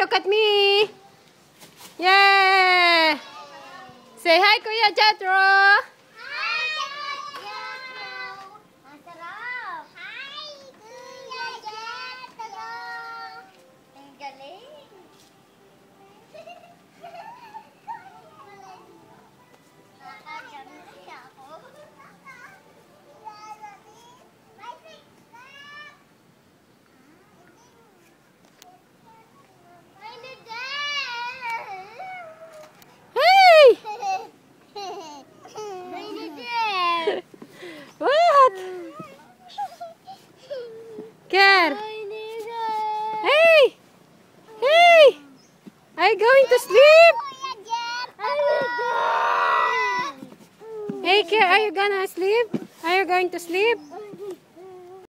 look at me. Yeah. Say hi, Kuya Jethro. Kier. Hey. Hey. Are you going to sleep? Hey, Kier, are you gonna sleep? Are you going to sleep?